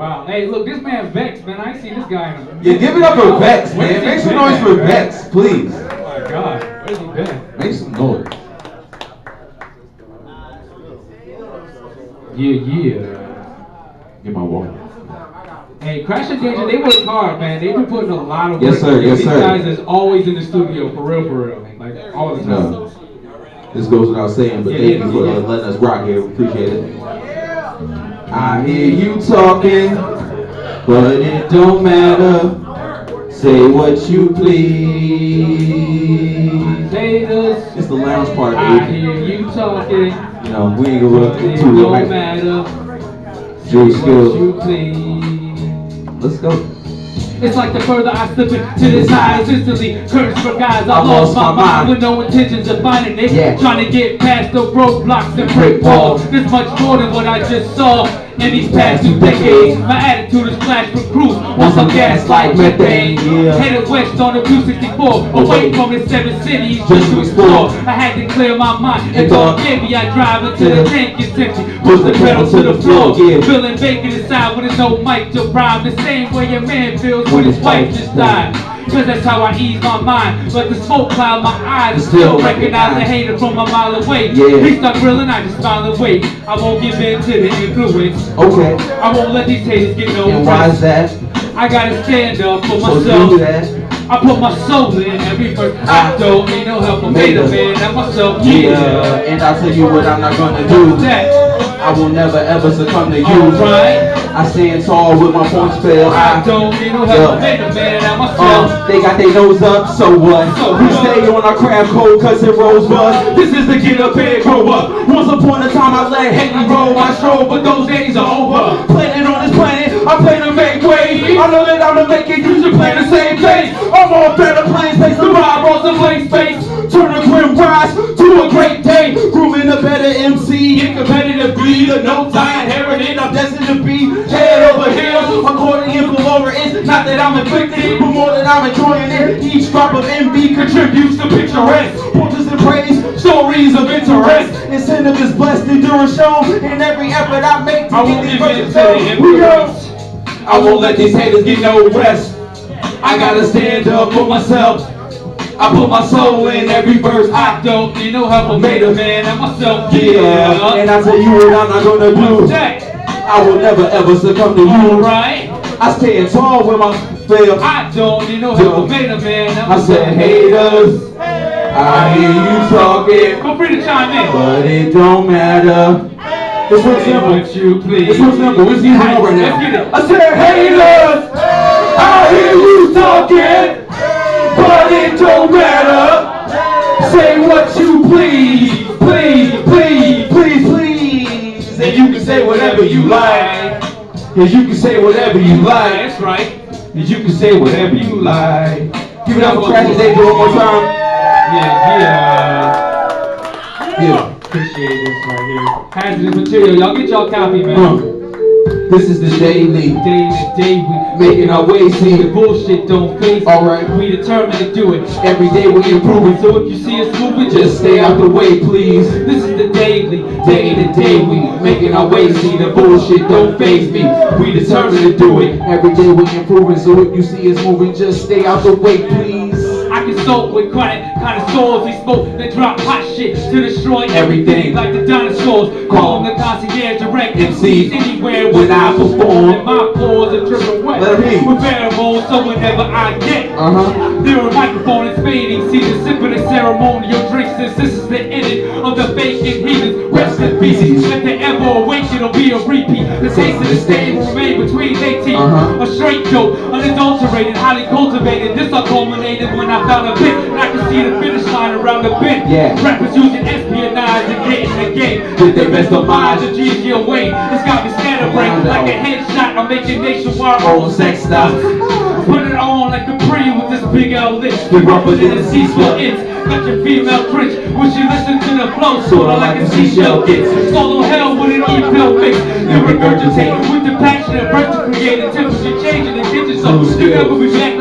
Wow. Hey, look, this man Vex, man. I see this guy in a Yeah, give it up for Vex, man. Make some noise for? Vex, please. Oh my God. Where's he been? Make some noise. Yeah, yeah. Get my water. Hey, Crash and Danger, they work hard, man. They've been putting a lot of work. Yes, sir. Yes, These sir. guys is always in the studio, for real, for real. Like, all the time. No. This goes without saying, but Yeah, thank yeah, you for yeah. uh, letting us rock here. We appreciate it. I hear you talking, but it don't matter. Say what you please. Haters, It's the lounge part, I baby. hear you talking, You know, we ain't gonna it too don't matter. Jay What you please. Let's go. It's like the further I slip into this high, instantly curse for guys. I, lost my mind with no intentions of finding it. Yeah. Trying to get past the roadblocks and brick walls. There's much more than what I just saw in these past two decades. My attitude is flash recruit. Once I'm gas like methane. Yeah. Headed west on the 264, away from the seven cities just to explore. I had to clear my mind and thought maybe I drive until the tank gets empty. Push the pedal to the floor, Yeah. feeling vacant inside with there's old mic to rhyme. The same way a man feels when his wife just died. Cause that's how I ease my mind. But the smoke cloud my eyes still recognize the hater from a mile away. Yeah. He start grilling, I just smile and wait. I won't give in to the influence. Okay. I won't let these haters get no And why is that? I gotta stand up for So myself. do that. I put my soul in every verse. I ah. don't need no help. I made a man and myself. Yeah. Yeah. And I'll tell you what I'm not gonna do. That. I will never ever succumb to you. Alright. I stand tall with my points fail. I don't need no help. I Yeah. made a man and myself. Uh, they got their nose up, so what? So we what? stay on our craft code cause it rolls bud. This is the get up and grow up. Once upon a time I let Henry roll my stroll, but those days are over. Planet on this planet, I plan to make way. I know that I'ma make it, you should play the same place. I'm on better planes, place the vibe, rolls and blank space. To a great day. Grooming a better MC, in competitive greed, no time inherited. I'm destined to be head over heels. Accordion below is not that I'm inflicted, but more that I'm enjoying it. Each drop of envy contributes to picturesque portraits and praise, stories of interest. Incentive is blessed, endurance shown in every effort I make to I get won't these verses to done. We go. I won't let these haters get no rest. I gotta stand up for myself. I put my soul in every verse. I Don't need no help. I made a man and myself. yeah, and I tell you what I'm not gonna do. Jack. I will never ever succumb to you. Alright. I stand tall when my fail. I don't need no help. I made a man and I said haters. I hear you talking, Feel free to chime in. but it don't matter. It's real Say simple. what you please. It's real simple. It's easy right Let's get now. it. I said haters. I hear you talking, but it don't matter. Say what you please, please, please, please, please. And you can say whatever you like. Cause you can say whatever you like. That's right. And you can say whatever you like. Give it up for Crash and Danger one more time. Yeah, yeah. Yeah. Appreciate this right here. Hazardous material. Y'all get y'all copy, man. This is the daily. Day to day, we Making our way, see the bullshit don't face. Alright. We determined to do it. Every day we improving. So if you see us moving, Just stay out the way, please. This is the daily, Day to day we making our way, see the bullshit don't phase me. We determined to do it. Every day we improving, so if you see us moving, just stay out the way, please. Consult with chronic connoisseurs. We smoke they drop hot shit to destroy Everything. like the dinosaurs. Call them the concierge direct MC. anywhere When I perform. And my pores are dripping wet Let 'em hear. with pheromones. So whenever I get Uh huh. There a microphone is fading, see the sipping of ceremonial drinks since this is the ending of the and heathens. Rest in peace. Let the ever awake, it'll be a repeat. The taste of the stain will remain between their teeth. Uh-huh. A straight dope, unadulterated, highly cultivated. This all culminated when I found a bit and I could see the finish line around the bend. Yeah. Rappers using espionage and getting the game. Did their best to Homage mind. to GG away. It's got me scatterbrained like a headshot. I'm making nationwide Oh, sex stuff. Put it on like a pre with this big L list. We rougher in the the C-swell ends. Got your female cringe when she listen to the flow. Sorta like a seashell gets. Solo hell with an E-pill mix. Then regurgitate with the passion and burst to create a temperature change in the kitchen. So you never be back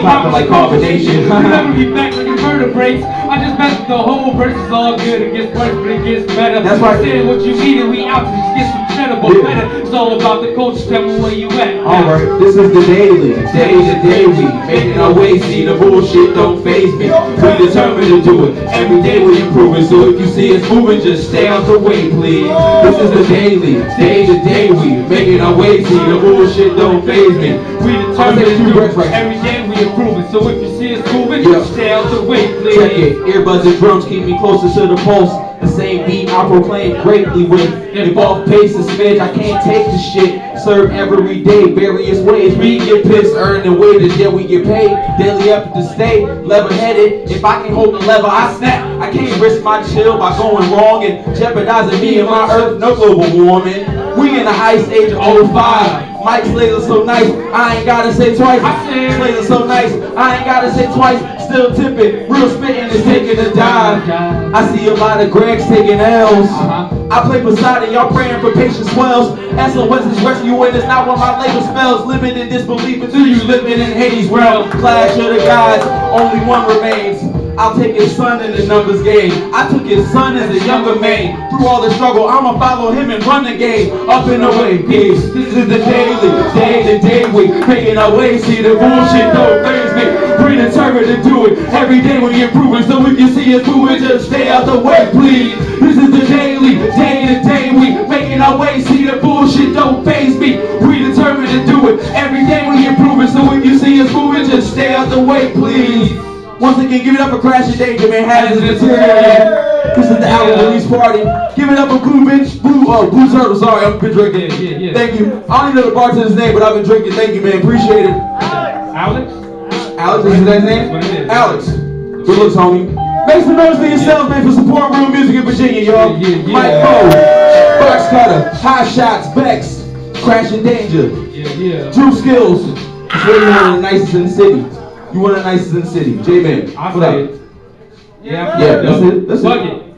flaming. We get it poppin' like carbonation. You never be back like invertebrates. I just messed with the whole verse is all good. It gets worse, but it gets better. That's right. What you need and we out to just get some cheddar. But Yeah. better all about the culture. Tell me where you at. Alright, this is the daily, day to day we making our way. See the bullshit don't phase me. We determined to do it. Every day we improving. So if you see us moving, just stay out the way, please. This is the daily, day to day we making our way. See the bullshit don't phase me. We determined to do it. Every day we improving. So if you see us moving, Yeah. stay out the way, please. Check it. Earbuds and drums keep me closer to the pulse. The same beat I proclaim greatly with. If off pace is smidge, I can't take the shit. Serve every day, various ways. We get pissed, earn the wages, yeah, we get paid. Daily effort to stay level headed. If I can hold the lever, I snap. I can't risk my chill by going wrong and jeopardizing me and my earth. No global warming. We in the ice age of 05. Mike Slater so nice, I ain't gotta say twice. I said- Slater so nice, I ain't gotta say twice. Still tipping, real spitting is taking a dive. I see a lot of Gregs taking L's. Uh-huh. I play Poseidon, y'all praying for patient swells. SOS is rescuing, it's not what my label spells. Living in disbelief until you living in Hades' realm. Clash of the gods, only one remains. I'll take his son in the numbers game. I took his son as a younger man. Through all the struggle, I'ma follow him and run the game. Up and away, peace. This is the daily, day to day we making our way. See the bullshit don't phase me. We determined to do it. Every day we improving, so if you see us moving, just stay out the way, please. This is the daily, day to day we making our way. See the bullshit don't phase me. We determined to do it. Every day we improving, so if you see us moving, just stay out the way, please. Once again, give it up for Crash and Danger, man. Hazardous material. This is the album release party. Give it up for Blue Bitch, Blue, uh, Blue Turtle. Sorry, I've been drinking. Yeah, yeah, yeah. Thank you. I don't even know the bartender's name, but I've been drinking. Thank you, man. Appreciate it. Alex? Alex, is that his name? That's what it is. Alex. Good looks, homie. Make some noise for yourselves, man, for supporting real music in Virginia, y'all. Yeah, yeah, yeah. Mike Poe, Box Cutter, High Shots, Bex, Crash and Danger, Yeah, yeah. Drew Skillz. It's really one of the nicest in the city. You want of the nicest in the city. J-Man. I what up? say it. Yeah, Yeah, that's it. That's Fuck it. it.